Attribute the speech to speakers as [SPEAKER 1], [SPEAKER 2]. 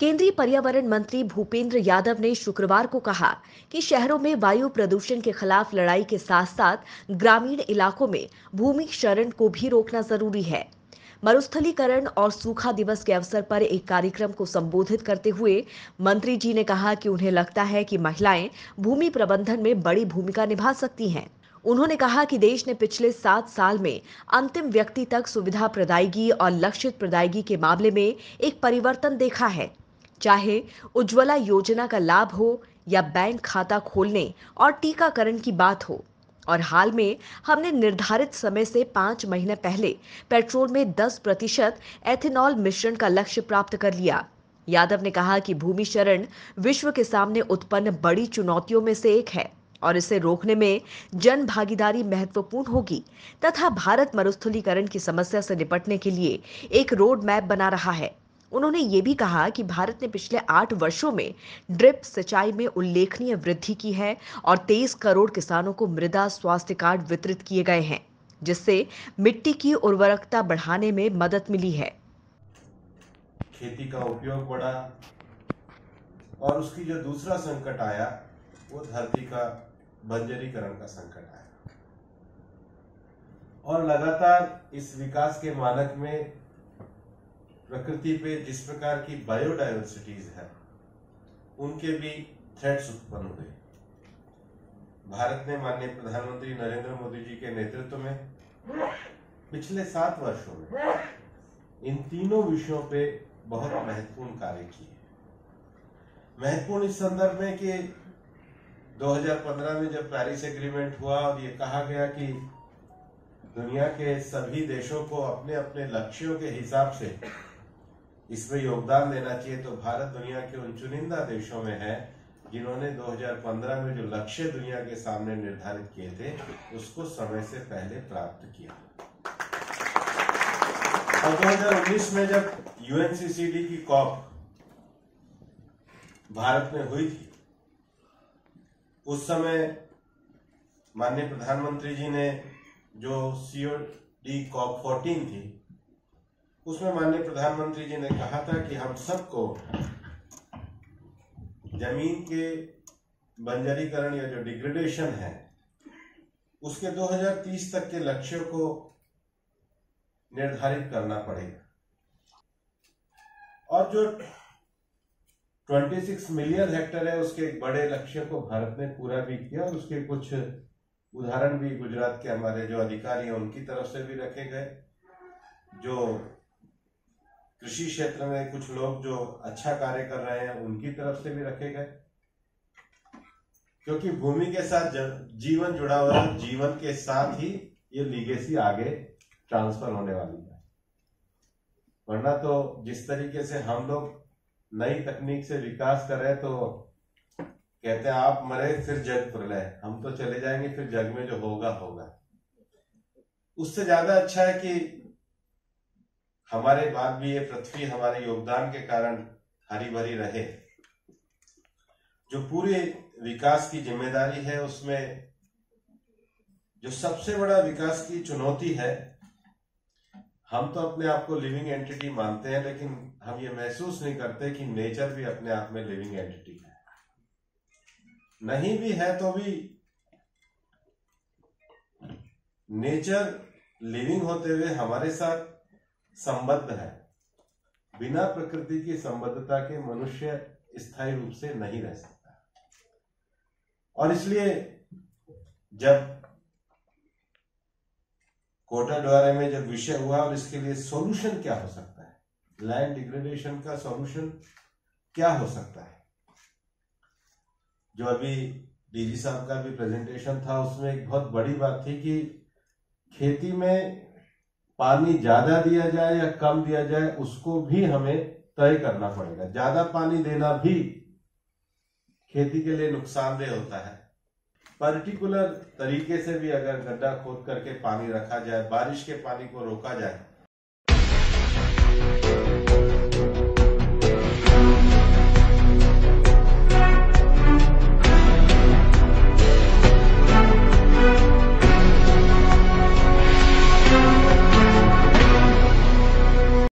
[SPEAKER 1] केंद्रीय पर्यावरण मंत्री भूपेंद्र यादव ने शुक्रवार को कहा कि शहरों में वायु प्रदूषण के खिलाफ लड़ाई के साथ साथ ग्रामीण इलाकों में भूमि शरण को भी रोकना ज़रूरी है। मरुस्थलीकरण और सूखा दिवस के अवसर पर एक कार्यक्रम को संबोधित करते हुए मंत्री जी ने कहा कि उन्हें लगता है कि महिलाएँ भूमि प्रबंधन में बड़ी भूमिका निभा सकती हैं। उन्होंने कहा कि देश ने पिछले सात साल में अंतिम व्यक्ति तक सुविधा प्रदायगी और लक्षित प्रदायगी के मामले में एक परिवर्तन देखा है। चाहे उज्ज्वला योजना का लाभ हो या बैंक खाता खोलने और टीकाकरण की बात हो। और हाल में हमने निर्धारित समय से पाँच महीने पहले पेट्रोल में 10 प्रतिशत एथेनॉल मिश्रण का लक्ष्य प्राप्त कर लिया। यादव ने कहा कि भूमि शरण विश्व के सामने उत्पन्न बड़ी चुनौतियों में से एक है और इसे रोकने में जन भागीदारी महत्वपूर्ण होगी तथा भारत मरुस्थलीकरण की समस्या से निपटने के लिए एक रोड मैप बना रहा है। उन्होंने ये भी कहा कि भारत ने पिछले आठ वर्षों में ड्रिप सिंचाई में उल्लेखनीय वृद्धि की है और तेईस करोड़ किसानों को मृदा स्वास्थ्य कार्ड वितरित किए गए हैं, जिससे मिट्टी की उर्वरकता बढ़ाने में मदद मिली है।
[SPEAKER 2] खेती का उपयोग बढ़ा और उसकी जो दूसरा संकट आया, वो धरती का बंजरीकरण का संकट आया। और लगातार इस विकास के मानक में प्रकृति पे जिस प्रकार की बायोडाइवर्सिटीज है, उनके भी थ्रेट्स उत्पन्न हुए। भारत ने माननीय प्रधानमंत्री नरेंद्र मोदी जी के नेतृत्व में पिछले सात वर्षों में इन तीनों विषयों पे बहुत महत्वपूर्ण कार्य किए। महत्वपूर्ण इस संदर्भ में कि 2015 में जब पेरिस एग्रीमेंट हुआ और ये कहा गया कि दुनिया के सभी देशों को अपने अपने लक्ष्यों के हिसाब से इसमें योगदान देना चाहिए तो भारत दुनिया के उन चुनिंदा देशों में है, जिन्होंने 2015 में जो लक्ष्य दुनिया के सामने निर्धारित किए थे, उसको समय से पहले प्राप्त किया। और 2019 में जब यूएनसीसीडी की कॉप भारत में हुई थी, उस समय माननीय प्रधानमंत्री जी ने जो सीओ डी कॉप फोर्टीन थी उसमें माननीय प्रधानमंत्री जी ने कहा था कि हम सबको ज़मीन के बंजरीकरण या जो डिग्रेडेशन है, उसके 2030 तक के लक्ष्यों को निर्धारित करना पड़ेगा। और जो 26 मिलियन हेक्टर है, उसके एक बड़े लक्ष्य को भारत ने पूरा भी किया और उसके कुछ उदाहरण भी गुजरात के हमारे जो अधिकारी हैं, उनकी तरफ़ से भी रखे गए, जो कृषि क्षेत्र में कुछ लोग जो अच्छा कार्य कर रहे हैं, उनकी तरफ़ से भी रखे गए। क्योंकि भूमि के साथ जीवन जुड़ा हुआ है, जीवन के साथ ही ये लीगेसी आगे ट्रांसफ़र होने वाली है। वरना तो जिस तरीके से हम लोग नई तकनीक से विकास कर रहे हैं तो कहते हैं, आप मरे, फिर जग प्रलय हम तो चले जाएँगे, फिर जग में जो होगा होगा। उससे ज़्यादा अच्छा है कि हमारे बाद भी ये पृथ्वी हमारे योगदान के कारण हरी भरी रहे। जो पूरे विकास की ज़िम्मेदारी है, उसमें जो सबसे बड़ा विकास की चुनौती है, हम तो अपने आप को लिविंग एंटिटी मानते हैं, लेकिन हम ये महसूस नहीं करते कि नेचर भी अपने आप में लिविंग एंटिटी है। नहीं भी है तो भी नेचर लिविंग होते हुए हमारे साथ संबद्ध है। बिना प्रकृति की संबद्धता के मनुष्य स्थायी रूप से नहीं रह सकता। और इसलिए जब कोटा द्वारा में जब विषय हुआ और इसके लिए सॉल्यूशन क्या हो सकता है? लैंड डिग्रेडेशन का सॉल्यूशन क्या हो सकता है? जो अभी डीजी साहब का भी प्रेजेंटेशन था, उसमें एक बहुत बड़ी बात थी कि खेती में पानी ज़्यादा दिया जाए या कम दिया जाए, उसको भी हमें तय करना पड़ेगा। ज़्यादा पानी देना भी खेती के लिए नुकसानदेह होता है। पर्टिकुलर तरीके से भी अगर गड्ढा खोद करके पानी रखा जाए, बारिश के पानी को रोका जाए।